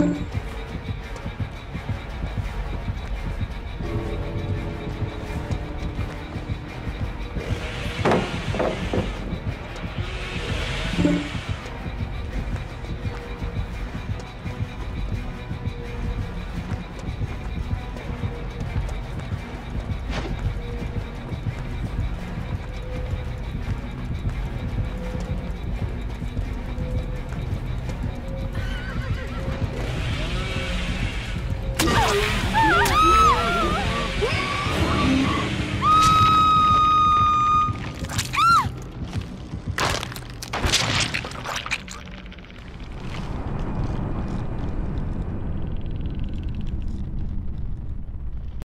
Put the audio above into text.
Bye.